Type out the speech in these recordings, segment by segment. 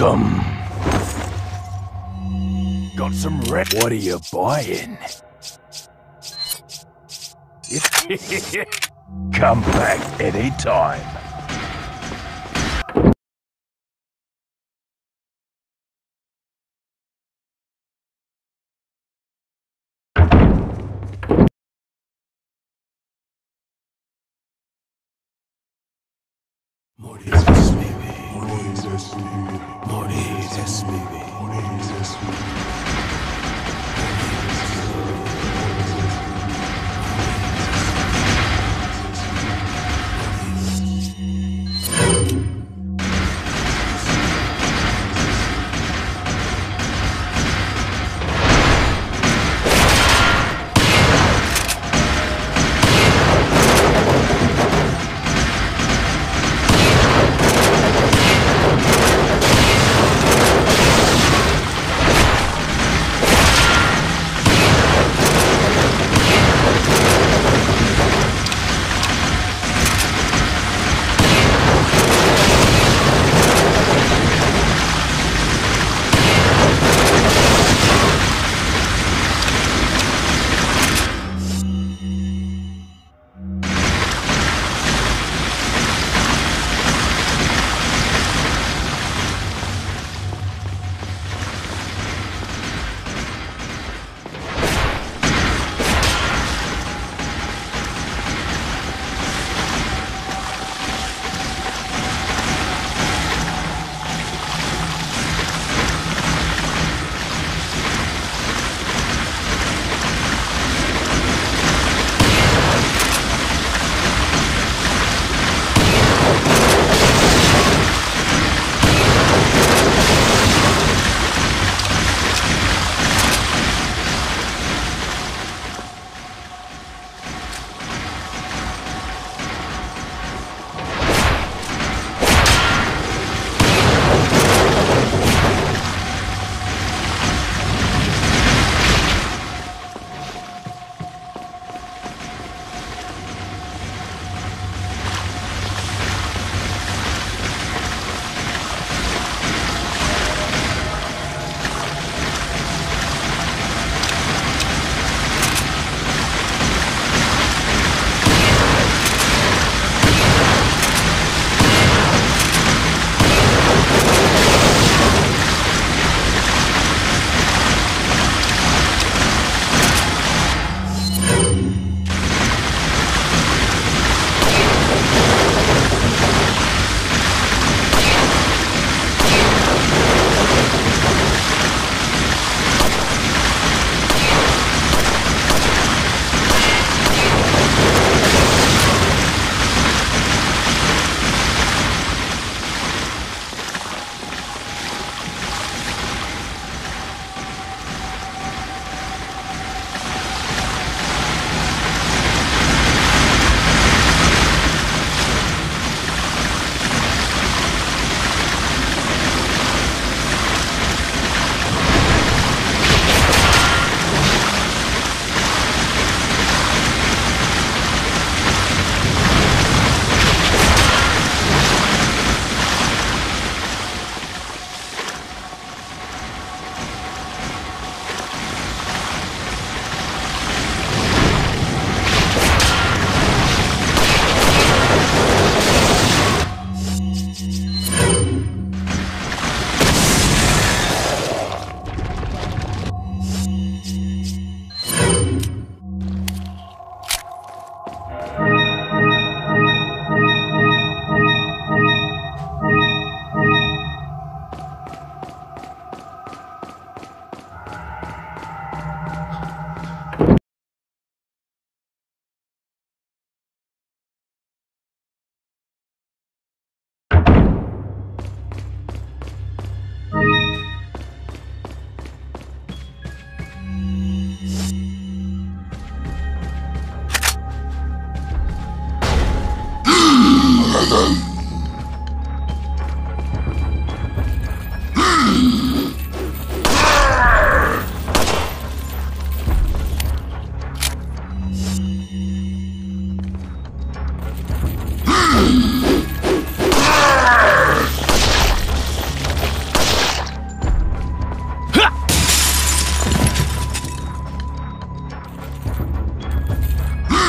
Welcome. Got some red. What are you buying? Come back anytime.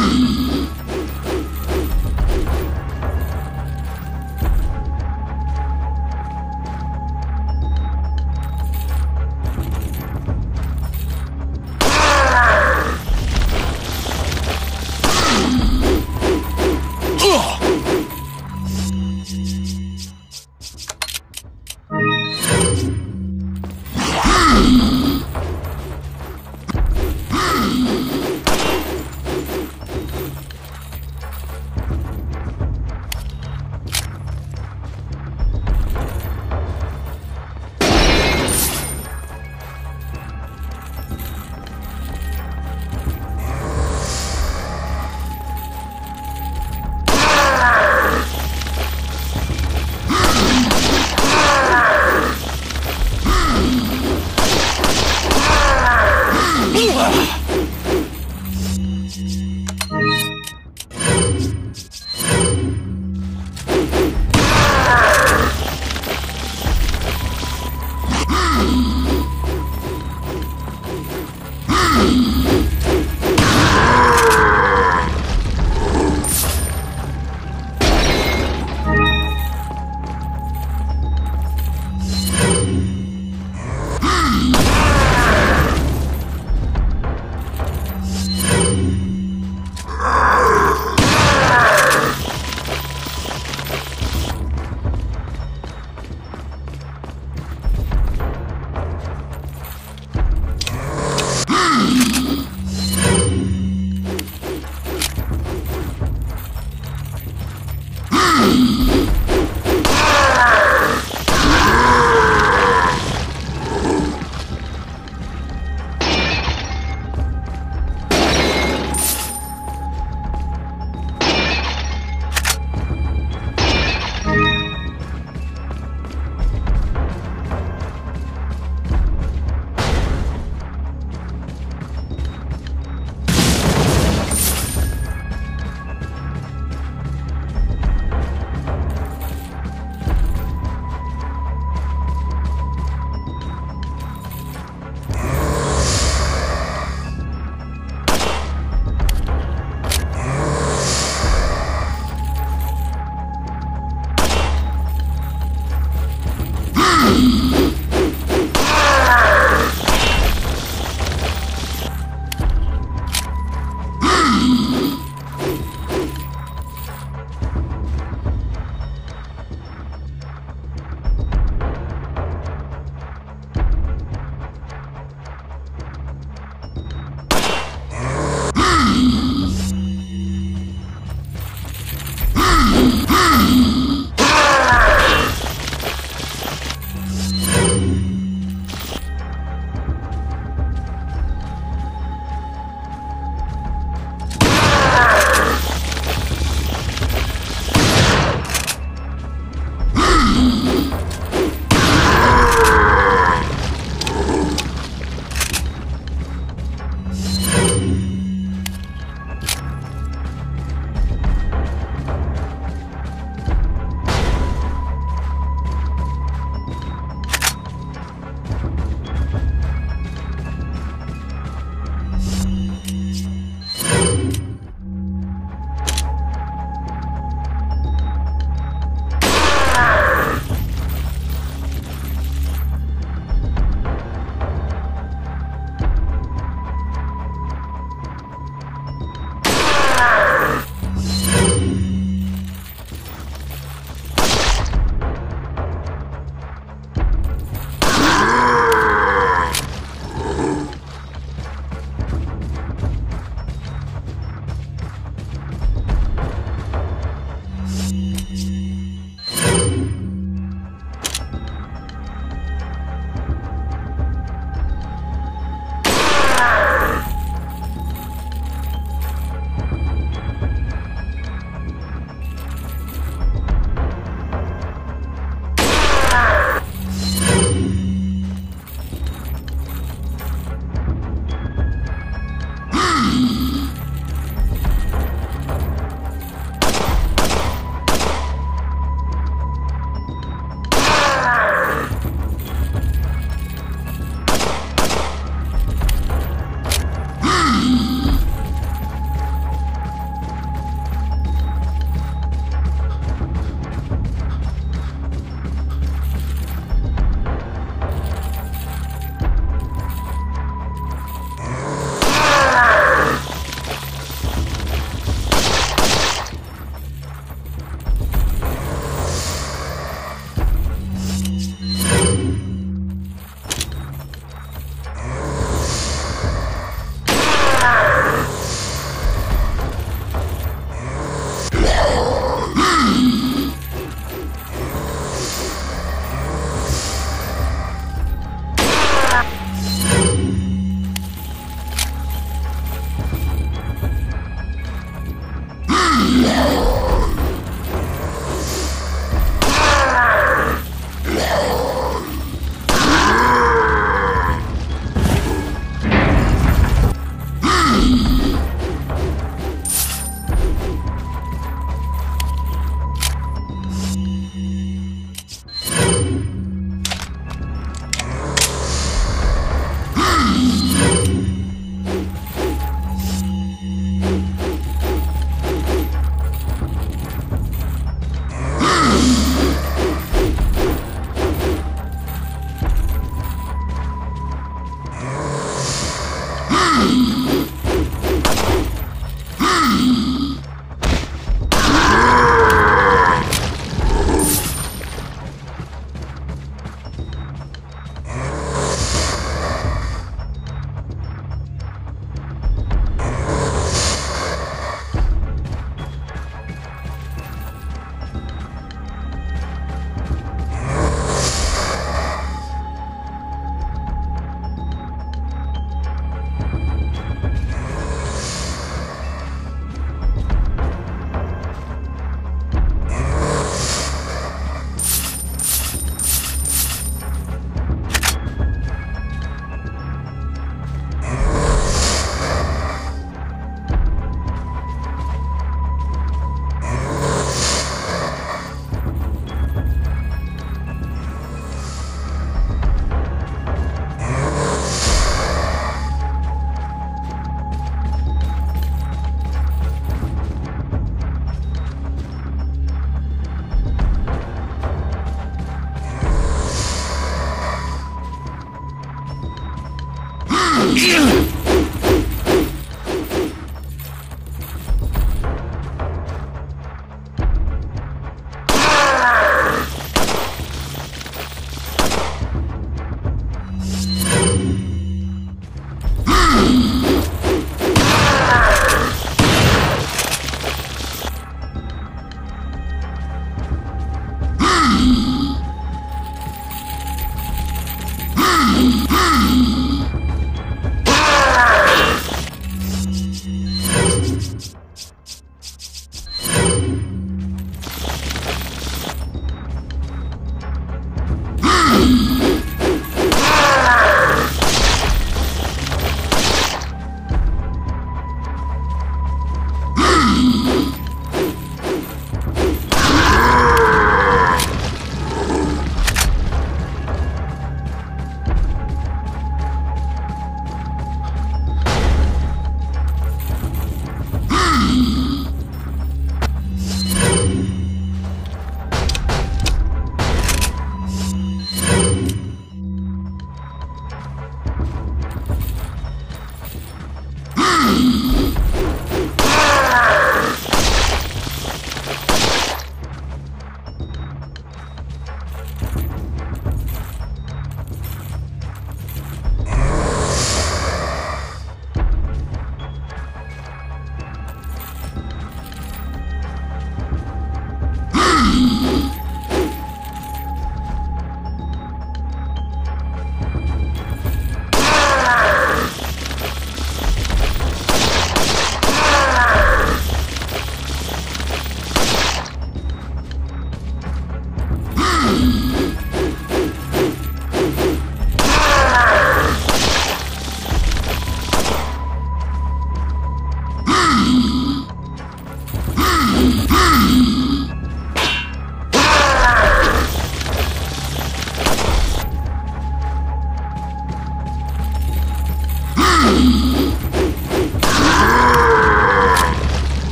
Mm-hmm.